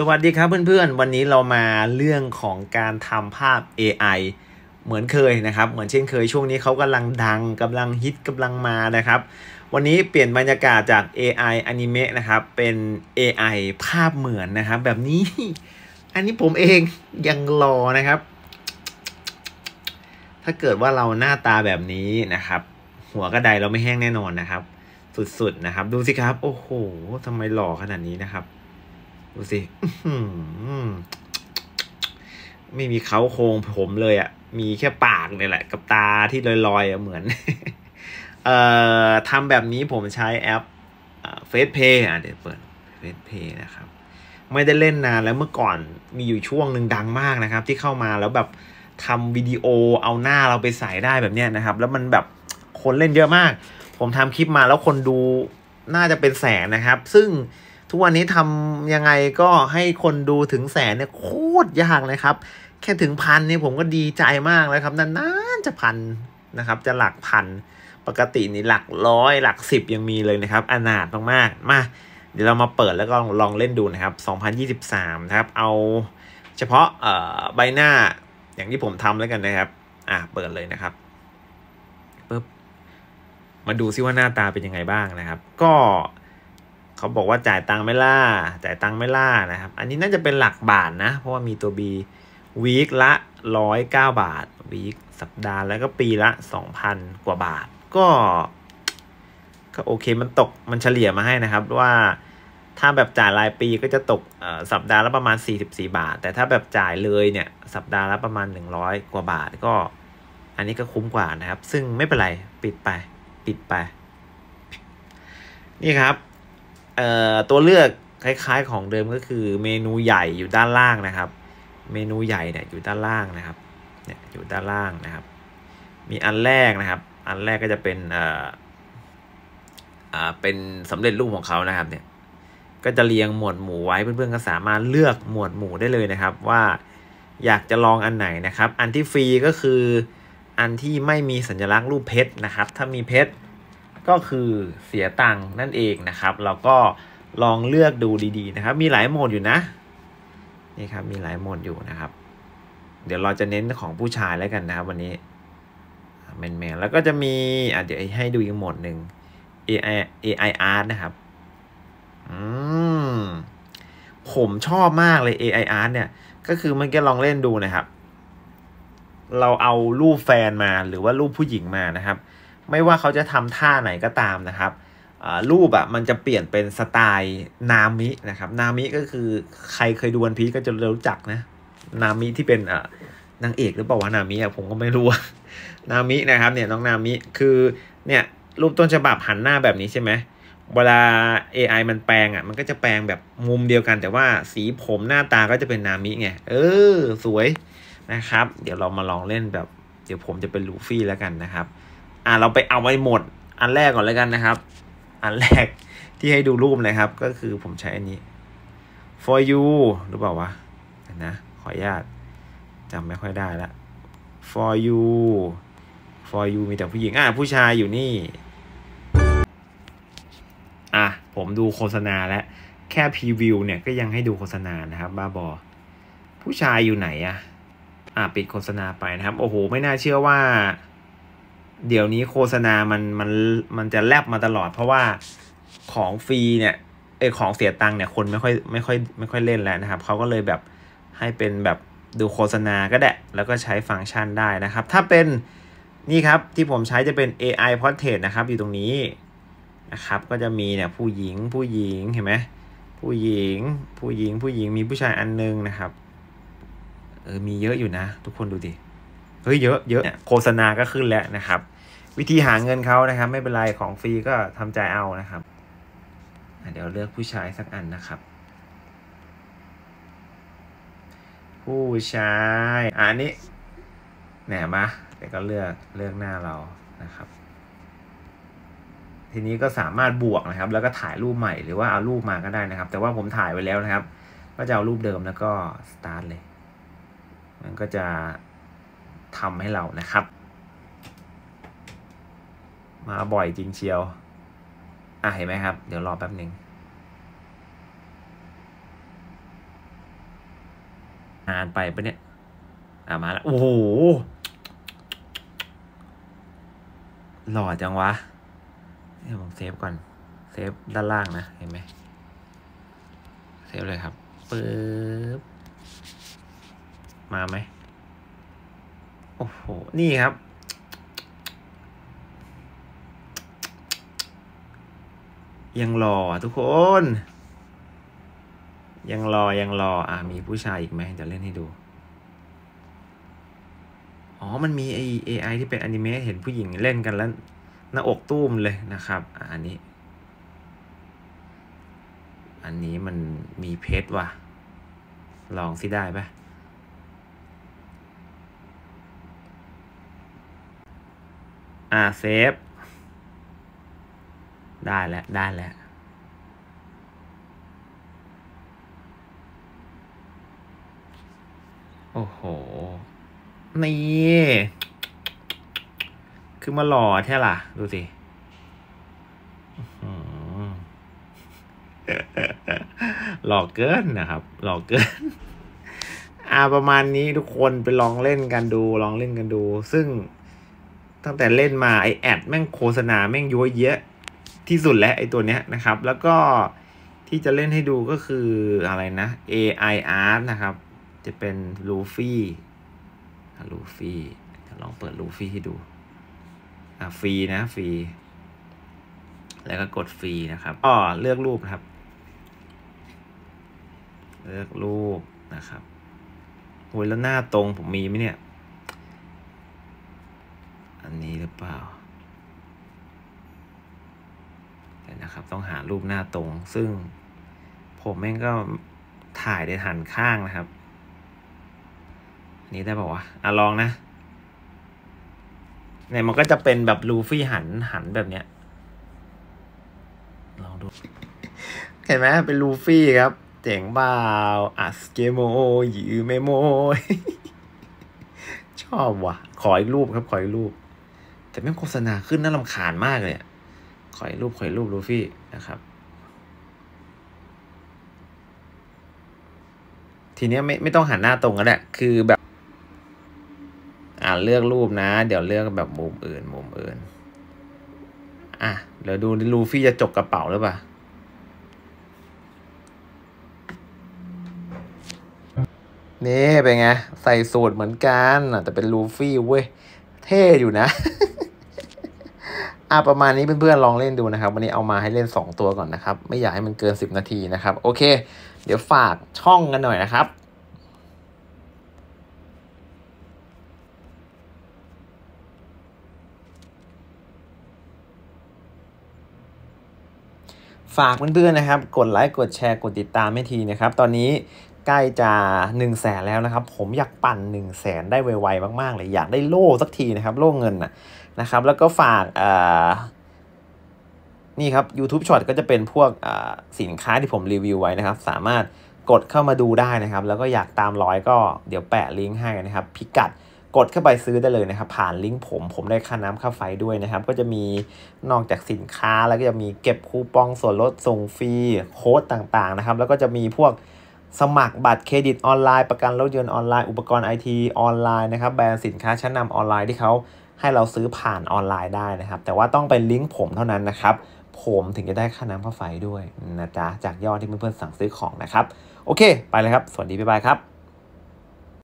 สวัสดีครับเพื่อนๆ วันนี้เรามาเรื่องของการทำภาพ AI เหมือนเคยนะครับ เหมือนเช่นเคยช่วงนี้เขากำลังดังกำลังฮิตกำลังมานะครับ วันนี้เปลี่ยนบรรยากาศจาก AI อนิเมะนะครับ เป็น AI ภาพเหมือนนะครับ แบบนี้ อันนี้ผมเองยังรอนะครับ ถ้าเกิดว่าเราหน้าตาแบบนี้นะครับ หัวกระไดเราไม่แห้งแน่นอนนะครับ สุดๆนะครับ ดูสิครับ โอ้โหทำไมหล่อขนาดนี้นะครับ ดูสิไม่มีเขาโครงผมเลยอะ่ะ มีแค่ปากเนี่ยแหละ กับตาที่ลอยๆอะเหมือน เอ่อทำแบบนี้ผมใช้แอปเฟซเพย์อะเดี๋ยวเปิดเฟซเพย์นะครับ ไม่ได้เล่นนานแล้วเมื่อก่อนมีอยู่ช่วงหนึ่งดังมากนะครับ ที่เข้ามาแล้วแบบทำวิดีโอเอาหน้าเราไปใส่ได้แบบเนี้ยนะครับ แล้วมันแบบคนเล่นเยอะมาก ผมทำคลิปมาแล้วคนดูน่าจะเป็นแสนนะครับ ซึ่ง ทุกวันนี้ทำยังไงก็ให้คนดูถึงแสนเนี่ยโคตรยากเลยครับ แค่ถึงพันนี่ผมก็ดีใจมากแล้วครับนานๆจะพันนะครับ จะหลักพัน ปกตินี่หลักร้อยหลักสิบยังมีเลยนะครับ อนาถมากๆมาเดี๋ยวเรามาเปิดแล้วก็ลองเล่นดูนะครับ 2023นะครับ เอาเฉพาะใบหน้าอย่างที่ผมทำแล้วกันนะครับ อะเปิดเลยนะครับปึ๊บมาดูซิว่าหน้าตาเป็นยังไงบ้างนะครับ ก็ เขาบอกว่าจ่ายตังค์ไม่ล่า จ่ายตังค์ไม่ล่านะครับ อันนี้น่าจะเป็นหลักบาทนะ เพราะว่ามีตัว B วีคละร้อยเก้าบาท วีคสัปดาห์แล้วก็ปีละสองพันกว่าบาท ก็ ก็โอเคมันตกมันเฉลี่ยมาให้นะครับว่าถ้าแบบจ่ายรายปีก็จะตกสัปดาห์ละประมาณ 44 บาท แต่ถ้าแบบจ่ายเลยเนี่ยสัปดาห์ละประมาณ 100 กว่าบาทก็ อันนี้ก็คุ้มกว่านะครับ ซึ่งไม่เป็นไร ปิดไป ปิดไป นี่ครับ ตัวเลือกคล้ายๆของเดิมก็คือเมนูใหญ่อยู่ด้านล่างนะครับ เมนูใหญ่เนี่ยอยู่ด้านล่างนะครับเนี่ยอยู่ด้านล่างนะครับ มีอันแรกนะครับ อันแรกก็จะเป็นเอ่ออ่าเป็นสำเร็จรูปของเขานะครับเนี่ยก็จะเรียงหมวดหมู่ไว้เพื่อนๆก็สามารถเลือกหมวดหมู่ได้เลยนะครับ ว่าอยากจะลองอันไหนนะครับ อันที่ฟรีก็คืออันที่ไม่มีสัญลักษณ์รูปเพชรนะครับ ถ้ามีเพชร ก็คือเสียตังค์นั่นเองนะครับ เราก็ลองเลือกดูดีๆนะครับ มีหลายโหมดอยู่นะนี่ครับมีหลายโหมดอยู่นะครับ เดี๋ยวเราจะเน้นของผู้ชายแล้วกันนะครับ วันนี้แมนแมนแล้วก็จะมีอะเดี๋ยวให้ดูอีกโหมดหนึ่ง AI AI art นะครับอืมผมชอบมากเลย AI art เนี่ย ก็คือมันก็ลองเล่นดูนะครับ เราเอารูปแฟนมาหรือว่ารูปผู้หญิงมานะครับ ไม่ว่าเขาจะทำท่าไหนก็ตามนะครับรูปอะ่ะมันจะเปลี่ยนเป็นสไตล์นามินะครับนามิก็คือใครเคยดูวันพีก็จะรู้จักนะนามิที่เป็นอ่นางเอกหรือเปล่าวะนามิอะผมก็ไม่รู้นามินะครับเนี่ยน้องนามิคือเนี่ยรูปต้นฉบับหันหน้าแบบนี้ใช่ไหมเวลา AI มันแปลงอะมันก็จะแปลงแบบมุมเดียวกัน แต่ว่าสีผมหน้าตาก็จะเป็นนามิไงเออสวยนะครับ เดี๋ยวเรามาลองเล่นแบบ เดี๋ยวผมจะเป็นลูฟี่แล้วกันนะครับ อ่าเราไปเอาไว้หมด อันแรกก่อนแล้วกันนะครับ อันแรกที่ให้ดูรูปนะครับ ก็คือผมใช้อันนี้ for you หรือเปล่าวะนะ ขออนุญาตจำไม่ค่อยได้ละ for you for you มีแต่ผู้หญิง อะ ผู้ชายอยู่นี่ อะ ผมดูโฆษณาแล้ว แค่พรีวิวเนี่ยก็ยังให้ดูโฆษณานะครับ บ้าบอ ผู้ชายอยู่ไหนอะอะ ปิดโฆษณาไปนะครับ โอ้โห ไม่น่าเชื่อว่า เดี๋ยวนี้โฆษณามันมันมันจะแลบมาตลอด เพราะว่าของฟรีเนี่ยเออของเสียตังค์เนี่ยคนไม่ค่อยไม่ค่อยไม่ค่อยเล่นแล้วนะครับเขาก็เลยแบบให้เป็นแบบดูโฆษณาก็ได้ แล้วก็ใช้ฟังก์ชันได้นะครับ ถ้าเป็นนี่ครับที่ผมใช้จะเป็น AI Portrait นะครับ อยู่ตรงนี้นะครับ ก็จะมีเนี่ยผู้หญิงผู้หญิงเห็นไหมผู้หญิง ผู้หญิงผู้หญิงมีผู้ชายอันนึงนะครับเออมีเยอะอยู่นะ ทุกคนดูดิเฮ้ยเยอะเยอะโฆษณาก็ขึ้นแล้วนะครับ วิธีหาเงินเขานะครับ ไม่เป็นไรของฟรีก็ทำใจเอานะครับเดี๋ยวเลือกผู้ชายสักอันนะครับ ผู้ชายอันนี้แหนมาเดี๋ยวก็เลือกเลือกหน้าเรานะครับ ทีนี้ก็สามารถบวกนะครับ แล้วก็ถ่ายรูปใหม่หรือว่าเอารูปมาก็ได้นะครับ แต่ว่าผมถ่ายไว้แล้วนะครับ ก็จะเอารูปเดิมแล้วก็สตาร์ทเลย มันก็จะทำให้เรานะครับ มาบ่อยจริงเชียว อะเห็นไหมครับ เดี๋ยวรอแป๊บหนึ่งนานไปปะเนี่ย อ่ามาแล้ว โอ้โห หล่อจังวะ เดี๋ยวผมเซฟก่อน เซฟด้านล่างนะ เห็นไหม เซฟเลยครับปึ๊บ มาไหม โอ้โห นี่ครับ ยังรอทุกคน ยังรอยังรออ่ามีผู้ชายอีกไหมจะเล่นให้ดู อ๋อมันมีไอ AI ที่เป็นอนิเมะเห็นผู้หญิงเล่นกันแล้ว หน้าอกตุ้มเลยนะครับอ่าอันนี้ อันนี้มันมีเพชรว่ะ ลองสิได้ปะอ่าเซฟ ได้แล้ว ได้แล้ว โอ้โห นี่ คือมาหล่อแท่ล่ะ ดูสิหล่อเกินนะครับ หล่อเกิน อ่าประมาณนี้ทุกคนไปลองเล่นกันดู ลองเล่นกันดู ซึ่งตั้งแต่เล่นมาไอแอดแม่งโฆษณาแม่งย้อยเยอะ ที่สุดแล้วไอตัวเนี้ยนะครับ แล้วก็ที่จะเล่นให้ดูก็คืออะไรนะ AI art นะครับ จะเป็นลูฟี่ลูฟี่ลองเปิดลูฟี่ให้ดูอ่าฟรีนะฟรีแล้วก็กดฟรีนะครับอ๋อเลือกรูปครับ เลือกรูปนะครับโอ้ยแล้วหน้าตรงผมมีไหมเนี่ย อันนี้หรือเปล่าเดี๋ยว นะครับ ต้องหารูปหน้าตรง ซึ่งผมแม่งก็ถ่ายได้หันข้างนะครับอันนี้ได้ป่าวะอะลองนะเนี่ยมันก็จะเป็นแบบลูฟี่หันหันแบบเนี้ยลองดู เห็นไหมเป็นลูฟี่ครับเจ๋งบ่าอัสเกโมยือเมโม ชอบว่ะ ขออีกรูปครับ ขออีกรูป แต่ไม่โฆษณาขึ้นน่ารำคาญมากเลย ขออีกรูปขออีกรูปลูฟี่นะครับ ทีเนี้ยไม่ไม่ต้องหันหน้าตรงก็ได้คือแบบ อ่าเลือกรูปนะ เดี๋ยวเลือกแบบมุมอื่นมุมอื่น อะเดี๋ยวดูลูฟี่จะจกกระเป๋าหรือเปล่านี่เป็นไง ใส่สูตรเหมือนกันแต่เป็นลูฟี่เว้ย เท่อยู่นะ อะประมาณนี้เพื่อนๆลองเล่นดูนะครับ วันนี้เอามาให้เล่น 2 ตัวก่อนนะครับ ไม่อยากให้มันเกิน 10 นาทีนะครับ โอเค เดี๋ยวฝากช่องกันหน่อยนะครับฝากเพื่อนๆนะครับ กดไลค์ กดแชร์ กดติดตามให้ทีนะครับ ตอนนี้ใกล้จะ1นึ่งแสนแล้วนะครับ ผมอยากปั่น1นึ่งแสนได้ไวๆมากๆเลย อยากได้โล่สักทีนะครับ โล่เงินนะ นะครับ แล้วก็ฝากนี่ครับ YouTube Short ก็จะเป็นพวกสินค้าที่ผมรีวิวไว้นะครับ สามารถกดเข้ามาดูได้นะครับ แล้วก็อยากตามรอยก็เดี๋ยวแปะลิงก์ให้นะครับ พิกัดกดเข้าไปซื้อได้เลยนะครับ ผ่านลิงก์ผมผมได้ค่าน้ำค่าไฟด้วยนะครับ ก็จะมีนอกจากสินค้าแล้วก็จะมีเก็บคูปองส่วนลดส่งฟรีโค้ดต่างๆนะครับ แล้วก็จะมีพวกสมัครบัตรเครดิตออนไลน์ประกันรถยนต์ออนไลน์อุปกรณ์ไอทีออนไลน์นะครับแบรนด์สินค้าชั้นนำออนไลน์ที่เขา ให้เราซื้อผ่านออนไลน์ได้นะครับ แต่ว่าต้องเป็นลิงก์ผมเท่านั้นนะครับ ผมถึงจะได้ค่าน้ำค่าไฟด้วยนะจ๊ะจากยอดที่เพื่อนๆสั่งซื้อของนะครับ โอเค ไปเลยครับ สวัสดีบ๊ายบายครับ